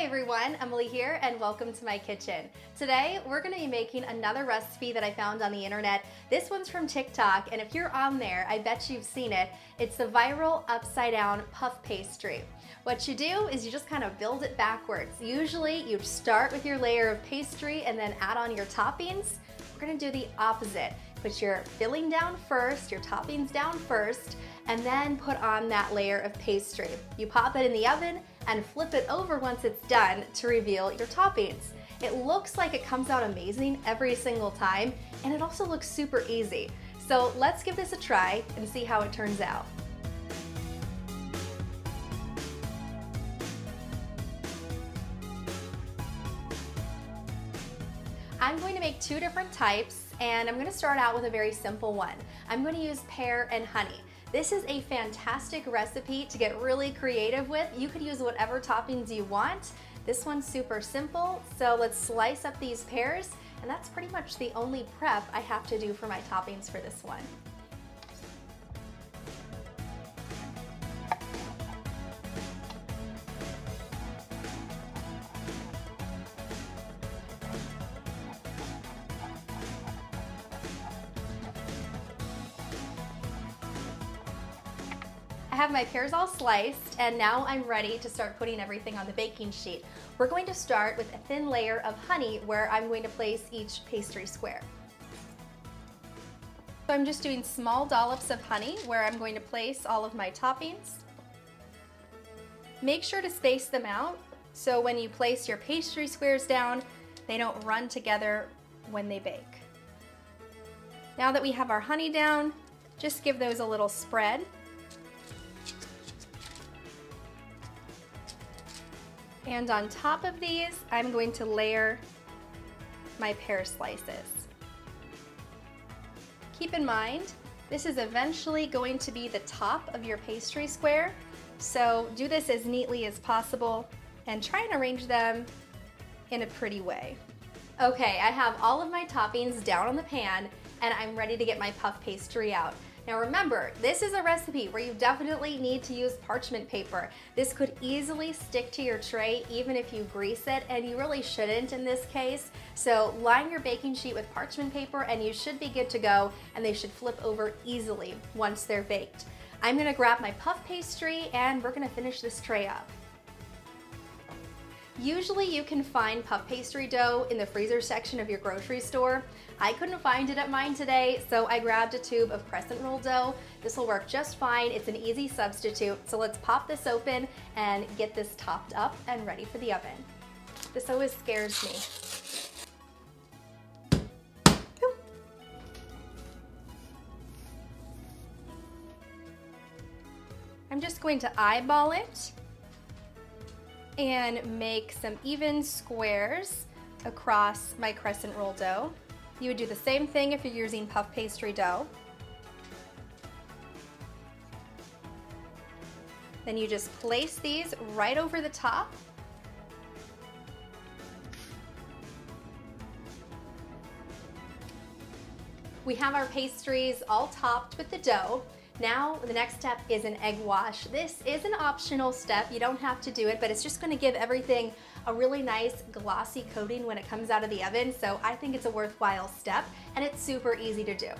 Hey everyone, Emily here and welcome to my kitchen. Today we're going to be making another recipe that I found on the internet. This one's from TikTok and if you're on there, I bet you've seen it. It's the viral upside down puff pastry. What you do is you just kind of build it backwards. Usually you start with your layer of pastry and then add on your toppings. We're going to do the opposite. Put your filling down first, your toppings down first, and then put on that layer of pastry. You pop it in the oven and flip it over once it's done to reveal your toppings. It looks like it comes out amazing every single time, and it also looks super easy. So let's give this a try and see how it turns out. I'm going to make two different types and I'm gonna start out with a very simple one. I'm gonna use pear and honey. This is a fantastic recipe to get really creative with. You could use whatever toppings you want. This one's super simple, so let's slice up these pears, and that's pretty much the only prep I have to do for my toppings for this one. Have my pears all sliced and now I'm ready to start putting everything on the baking sheet. We're going to start with a thin layer of honey where I'm going to place each pastry square. So I'm just doing small dollops of honey where I'm going to place all of my toppings. Make sure to space them out so when you place your pastry squares down, they don't run together when they bake. Now that we have our honey down, just give those a little spread And on top of these, I'm going to layer my pear slices. Keep in mind, this is eventually going to be the top of your pastry square, so do this as neatly as possible and try and arrange them in a pretty way. Okay, I have all of my toppings down on the pan and I'm ready to get my puff pastry out. Now remember, this is a recipe where you definitely need to use parchment paper. This could easily stick to your tray even if you grease it, and you really shouldn't in this case. So line your baking sheet with parchment paper and you should be good to go, and they should flip over easily once they're baked. I'm gonna grab my puff pastry and we're gonna finish this tray up. Usually you can find puff pastry dough in the freezer section of your grocery store. I couldn't find it at mine today, so I grabbed a tube of crescent roll dough. This will work just fine. It's an easy substitute. So let's pop this open and get this topped up and ready for the oven. This always scares me. I'm just going to eyeball it and make some even squares across my crescent roll dough. You would do the same thing if you're using puff pastry dough. Then you just place these right over the top. We have our pastries all topped with the dough. Now, the next step is an egg wash. This is an optional step. You don't have to do it, but it's just gonna give everything a really nice glossy coating when it comes out of the oven. So I think it's a worthwhile step and it's super easy to do.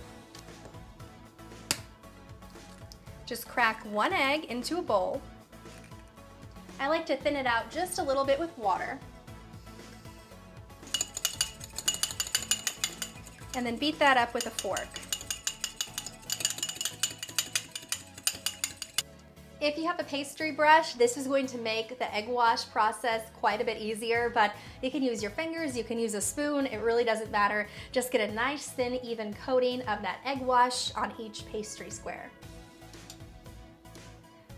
Just crack one egg into a bowl. I like to thin it out just a little bit with water. And then beat that up with a fork. If you have a pastry brush, this is going to make the egg wash process quite a bit easier, but you can use your fingers, you can use a spoon, it really doesn't matter. Just get a nice thin, even coating of that egg wash on each pastry square.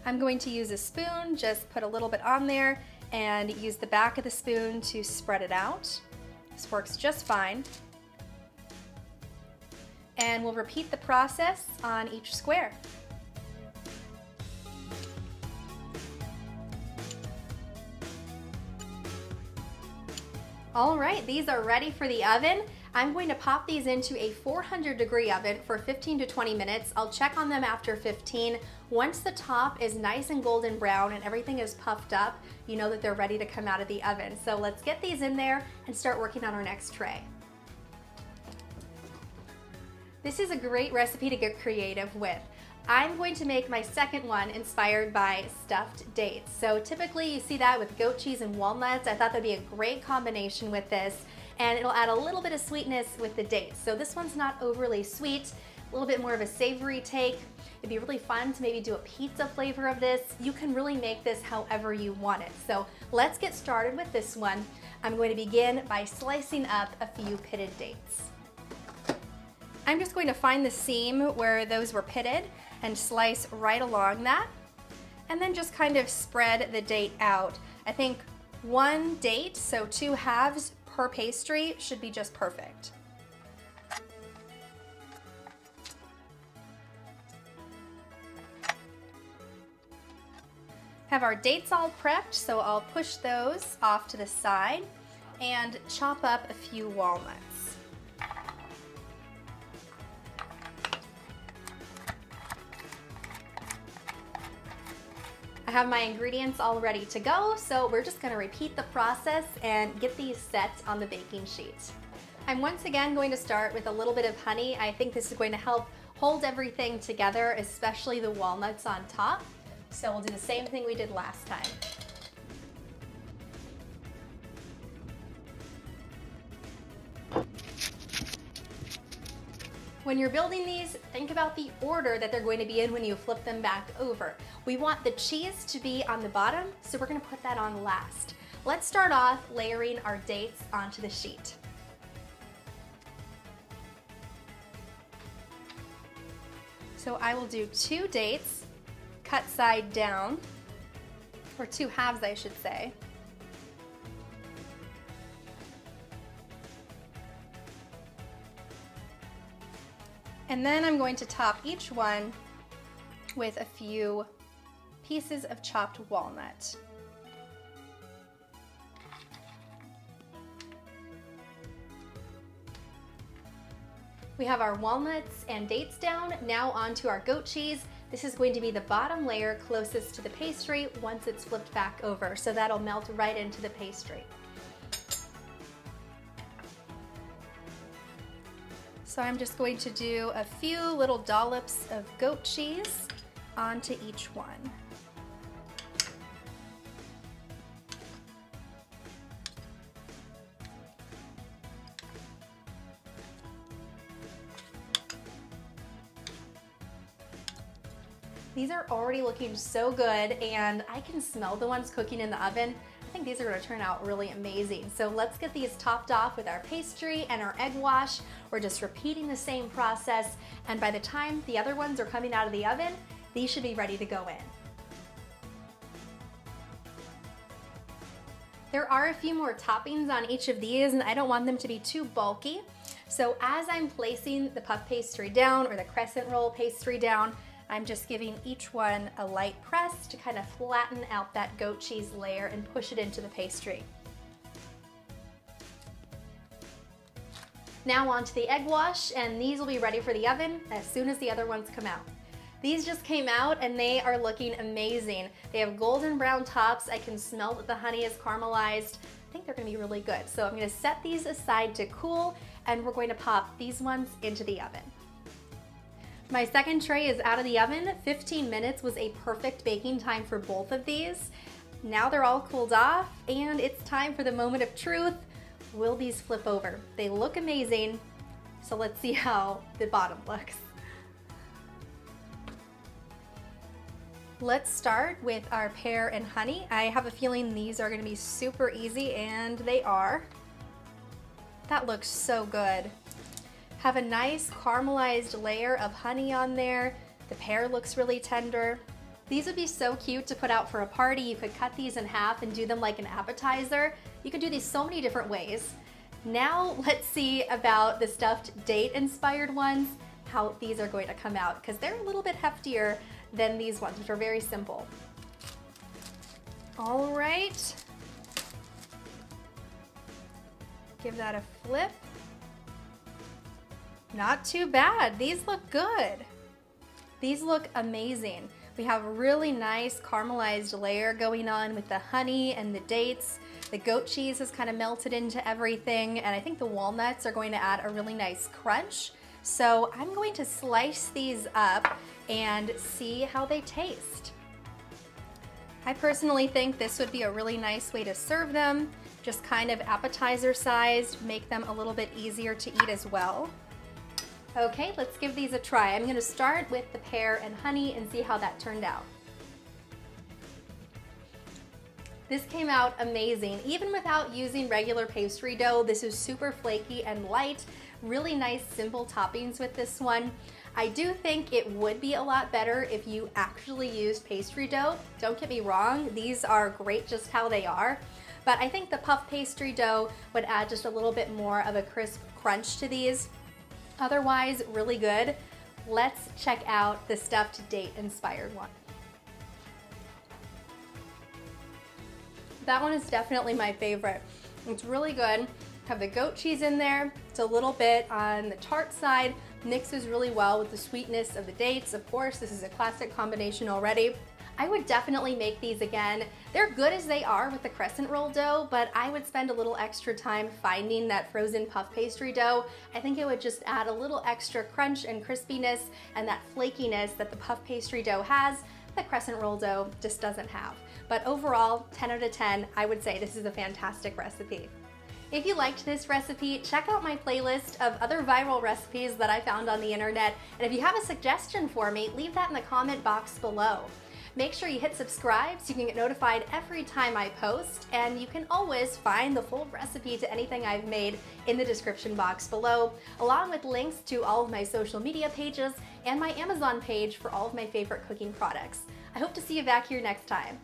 I'm going to use a spoon, just put a little bit on there and use the back of the spoon to spread it out. This works just fine. And we'll repeat the process on each square. All right, these are ready for the oven. I'm going to pop these into a 400 degree oven for 15 to 20 minutes. I'll check on them after 15. Once the top is nice and golden brown and everything is puffed up, you know that they're ready to come out of the oven. So let's get these in there and start working on our next tray. This is a great recipe to get creative with. I'm going to make my second one inspired by stuffed dates. So typically you see that with goat cheese and walnuts. I thought that'd be a great combination with this and it'll add a little bit of sweetness with the dates. So this one's not overly sweet, a little bit more of a savory take. It'd be really fun to maybe do a pizza flavor of this. You can really make this however you want it. So let's get started with this one. I'm going to begin by slicing up a few pitted dates. I'm just going to find the seam where those were pitted and slice right along that and then just kind of spread the date out. I think one date, so two halves per pastry should be just perfect. Have our dates all prepped, so I'll push those off to the side and chop up a few walnuts. Have my ingredients all ready to go, so we're just gonna repeat the process and get these set on the baking sheet. I'm once again going to start with a little bit of honey. I think this is going to help hold everything together, especially the walnuts on top. So we'll do the same thing we did last time. When you're building these, think about the order that they're going to be in when you flip them back over. We want the cheese to be on the bottom, so we're gonna put that on last. Let's start off layering our dates onto the sheet. So I will do two dates, cut side down, or two halves I should say. And then I'm going to top each one with a few pieces of chopped walnut. We have our walnuts and dates down. Now onto our goat cheese. This is going to be the bottom layer closest to the pastry once it's flipped back over. So that'll melt right into the pastry. So I'm just going to do a few little dollops of goat cheese onto each one. These are already looking so good and I can smell the ones cooking in the oven. I think these are gonna turn out really amazing. So let's get these topped off with our pastry and our egg wash. We're just repeating the same process. And by the time the other ones are coming out of the oven, these should be ready to go in. There are a few more toppings on each of these and I don't want them to be too bulky. So as I'm placing the puff pastry down or the crescent roll pastry down, I'm just giving each one a light press to kind of flatten out that goat cheese layer and push it into the pastry. Now onto the egg wash and these will be ready for the oven as soon as the other ones come out. These just came out and they are looking amazing. They have golden brown tops. I can smell that the honey is caramelized. I think they're gonna be really good. So I'm gonna set these aside to cool and we're going to pop these ones into the oven. My second tray is out of the oven. 15 minutes was a perfect baking time for both of these. Now they're all cooled off and it's time for the moment of truth. Will these flip over? They look amazing, so let's see how the bottom looks. Let's start with our pear and honey. I have a feeling these are gonna be super easy and they are. That looks so good. Have a nice caramelized layer of honey on there. The pear looks really tender. These would be so cute to put out for a party. You could cut these in half and do them like an appetizer. You could do these so many different ways. Now let's see about the stuffed date inspired ones, how these are going to come out because they're a little bit heftier than these ones, which are very simple. All right. Give that a flip. Not too bad. These look good. These look amazing. We have a really nice caramelized layer going on with the honey and the dates. The goat cheese has kind of melted into everything and I think the walnuts are going to add a really nice crunch. So I'm going to slice these up and see how they taste. I personally think this would be a really nice way to serve them, just kind of appetizer sized, make them a little bit easier to eat as well. Okay, let's give these a try. I'm gonna start with the pear and honey and see how that turned out. This came out amazing. Even without using regular pastry dough, this is super flaky and light. Really nice, simple toppings with this one. I do think it would be a lot better if you actually used pastry dough. Don't get me wrong, these are great just how they are. But I think the puff pastry dough would add just a little bit more of a crisp crunch to these. Otherwise, really good. Let's check out the stuffed date inspired one. That one is definitely my favorite. It's really good. Have the goat cheese in there. It's a little bit on the tart side. Mixes really well with the sweetness of the dates. Of course, this is a classic combination already. I would definitely make these again. They're good as they are with the crescent roll dough, but I would spend a little extra time finding that frozen puff pastry dough. I think it would just add a little extra crunch and crispiness and that flakiness that the puff pastry dough has that crescent roll dough just doesn't have. But overall, 10 out of 10, I would say this is a fantastic recipe. If you liked this recipe, check out my playlist of other viral recipes that I found on the internet. And if you have a suggestion for me, leave that in the comment box below. Make sure you hit subscribe so you can get notified every time I post, and you can always find the full recipe to anything I've made in the description box below, along with links to all of my social media pages and my Amazon page for all of my favorite cooking products. I hope to see you back here next time.